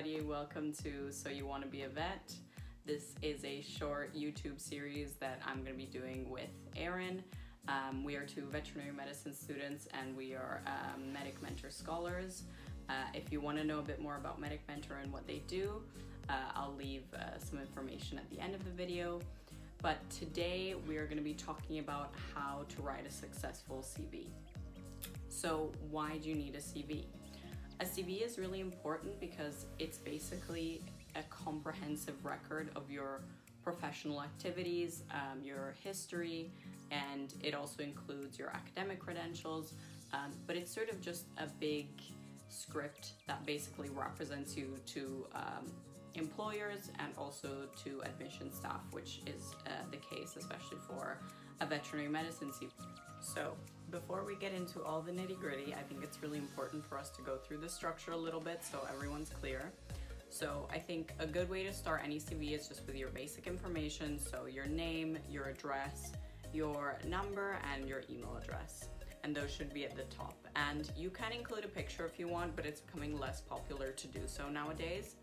everybody. Welcome to So You Want to Be a Vet. This is a short YouTube series that I'm going to be doing with Erin. Um, we are two veterinary medicine students and we are um, Medic Mentor scholars. Uh, if you want to know a bit more about Medic Mentor and what they do, uh, I'll leave uh, some information at the end of the video. But today we are going to be talking about how to write a successful CV. So, why do you need a CV? A CV is really important because it's basically a comprehensive record of your professional activities, um, your history, and it also includes your academic credentials. Um, but it's sort of just a big script that basically represents you to um, employers and also to admission staff, which is uh, the case, especially for a veterinary medicine CV. So, before we get into all the nitty gritty, I think it's really important for us to go through the structure a little bit so everyone's clear. So, I think a good way to start any CV is just with your basic information so, your name, your address, your number, and your email address. And those should be at the top. And you can include a picture if you want, but it's becoming less popular to do so nowadays.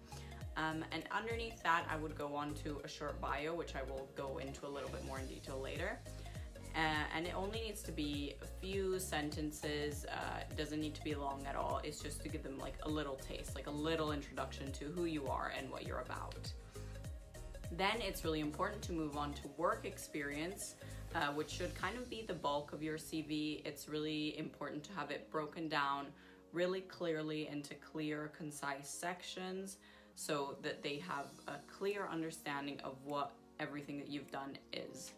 Um, and underneath that, I would go on to a short bio, which I will go into a little bit more in detail later. Uh, and it only needs to be a few sentences. Uh, doesn't need to be long at all. It's just to give them like a little taste, like a little introduction to who you are and what you're about. Then it's really important to move on to work experience, uh, which should kind of be the bulk of your CV. It's really important to have it broken down really clearly into clear, concise sections so that they have a clear understanding of what everything that you've done is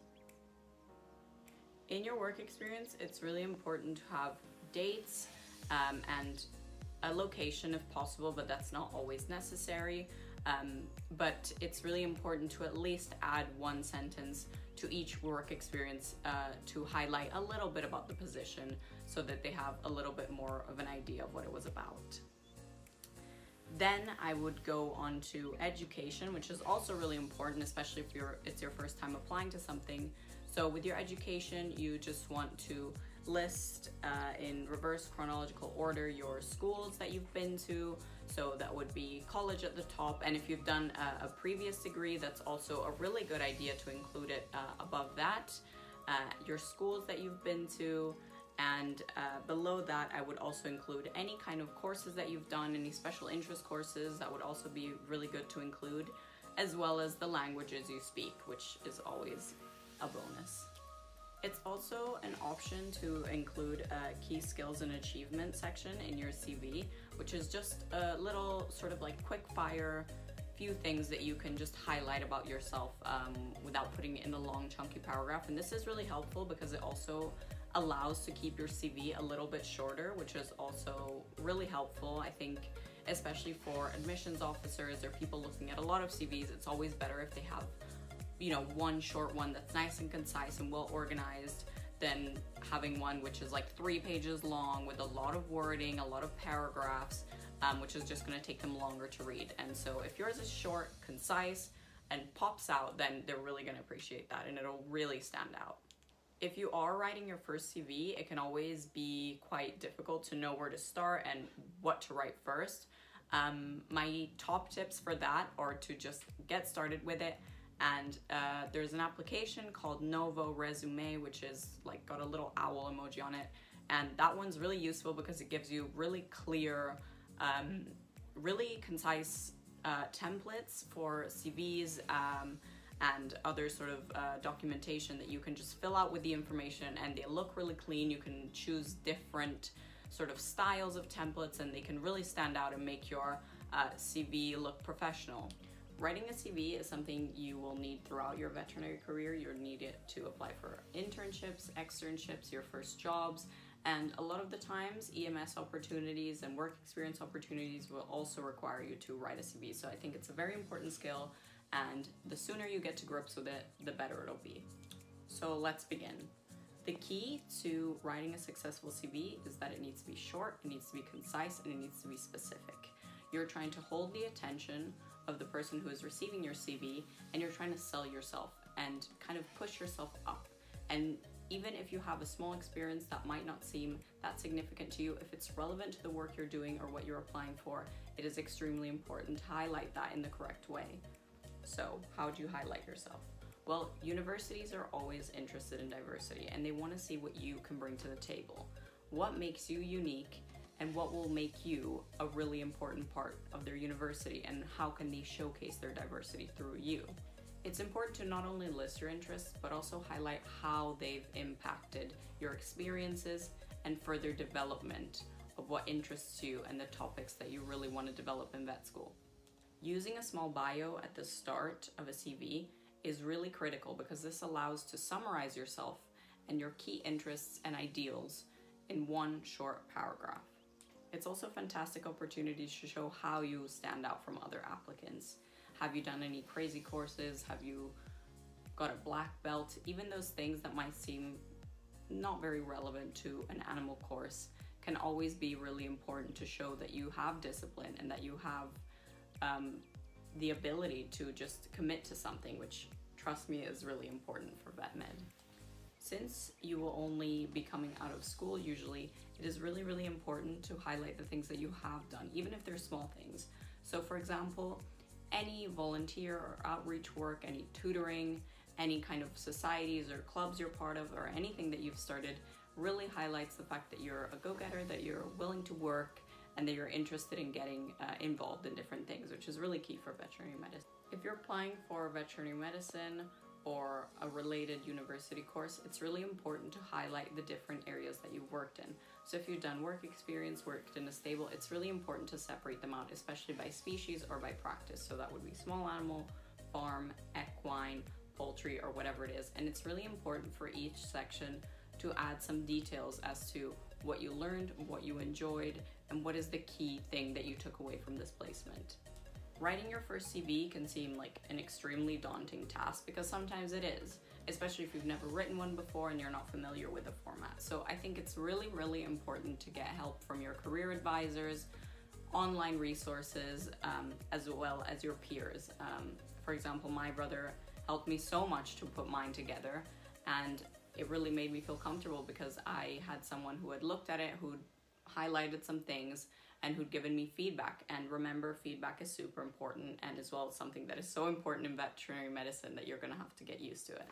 in your work experience, it's really important to have dates um, and a location if possible, but that's not always necessary. Um, but it's really important to at least add one sentence to each work experience uh, to highlight a little bit about the position so that they have a little bit more of an idea of what it was about. Then I would go on to education, which is also really important, especially if you're it's your first time applying to something. So with your education, you just want to list uh, in reverse chronological order your schools that you've been to. So that would be college at the top. And if you've done a, a previous degree, that's also a really good idea to include it uh, above that. Uh, your schools that you've been to. And uh, below that, I would also include any kind of courses that you've done, any special interest courses that would also be really good to include, as well as the languages you speak, which is always a bonus. It's also an option to include a key skills and achievement section in your CV, which is just a little sort of like quick fire few things that you can just highlight about yourself um, without putting it in a long chunky paragraph. And this is really helpful because it also allows to keep your CV a little bit shorter, which is also really helpful. I think especially for admissions officers or people looking at a lot of CVs, it's always better if they have you know, one short one that's nice and concise and well organized than having one which is like three pages long with a lot of wording, a lot of paragraphs, um, which is just gonna take them longer to read. And so if yours is short, concise, and pops out, then they're really gonna appreciate that and it'll really stand out. If you are writing your first CV, it can always be quite difficult to know where to start and what to write first. Um, my top tips for that are to just get started with it and uh, there's an application called Novo Resume, which is like got a little owl emoji on it. And that one's really useful because it gives you really clear, um, really concise uh, templates for CVs um, and other sort of uh, documentation that you can just fill out with the information and they look really clean. You can choose different sort of styles of templates and they can really stand out and make your uh, CV look professional. Writing a CV is something you will need throughout your veterinary career. You'll need it to apply for internships, externships, your first jobs, and a lot of the times EMS opportunities and work experience opportunities will also require you to write a CV. So I think it's a very important skill and the sooner you get to grips with it, the better it'll be. So let's begin. The key to writing a successful CV is that it needs to be short, it needs to be concise, and it needs to be specific. You're trying to hold the attention of the person who is receiving your CV and you're trying to sell yourself and kind of push yourself up. And even if you have a small experience that might not seem that significant to you, if it's relevant to the work you're doing or what you're applying for, it is extremely important to highlight that in the correct way. So, how do you highlight yourself? Well, universities are always interested in diversity and they want to see what you can bring to the table. What makes you unique and what will make you a really important part of their university and how can they showcase their diversity through you. It's important to not only list your interests but also highlight how they've impacted your experiences and further development of what interests you and the topics that you really want to develop in vet school. Using a small bio at the start of a CV is really critical because this allows to summarize yourself and your key interests and ideals in one short paragraph. It's also fantastic opportunities to show how you stand out from other applicants. Have you done any crazy courses? Have you got a black belt? Even those things that might seem not very relevant to an animal course can always be really important to show that you have discipline and that you have um, the ability to just commit to something, which trust me is really important for vet med. Since you will only be coming out of school usually, it is really, really important to highlight the things that you have done, even if they're small things. So, for example, any volunteer or outreach work, any tutoring, any kind of societies or clubs you're part of, or anything that you've started really highlights the fact that you're a go getter, that you're willing to work, and that you're interested in getting uh, involved in different things, which is really key for veterinary medicine. If you're applying for veterinary medicine or a related university course, it's really important to highlight the different areas that you've worked in. So if you've done work experience, worked in a stable, it's really important to separate them out, especially by species or by practice. So that would be small animal, farm, equine, poultry, or whatever it is. And it's really important for each section to add some details as to what you learned, what you enjoyed, and what is the key thing that you took away from this placement. Writing your first CV can seem like an extremely daunting task because sometimes it is, especially if you've never written one before and you're not familiar with the format. So I think it's really, really important to get help from your career advisors, online resources, um, as well as your peers. Um, for example, my brother helped me so much to put mine together, and it really made me feel comfortable because I had someone who had looked at it, who'd highlighted some things, and who'd given me feedback. And remember, feedback is super important and as well something that is so important in veterinary medicine that you're gonna have to get used to it.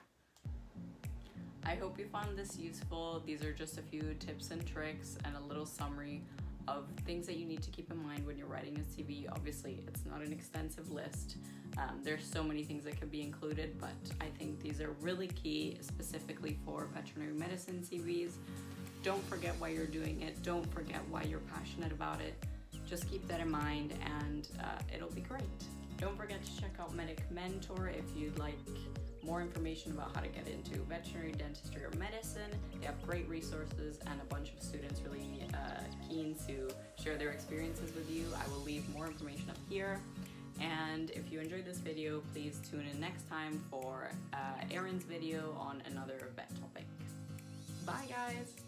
I hope you found this useful. These are just a few tips and tricks and a little summary of things that you need to keep in mind when you're writing a CV. Obviously, it's not an extensive list. Um, there's so many things that could be included, but I think these are really key, specifically for veterinary medicine CVs. Don't forget why you're doing it. Don't forget why you're passionate about it. Just keep that in mind and uh, it'll be great. Don't forget to check out Medic Mentor if you'd like more information about how to get into veterinary dentistry or medicine. They have great resources and a bunch of students really uh, keen to share their experiences with you. I will leave more information up here. And if you enjoyed this video, please tune in next time for uh, Erin's video on another vet topic. Bye guys!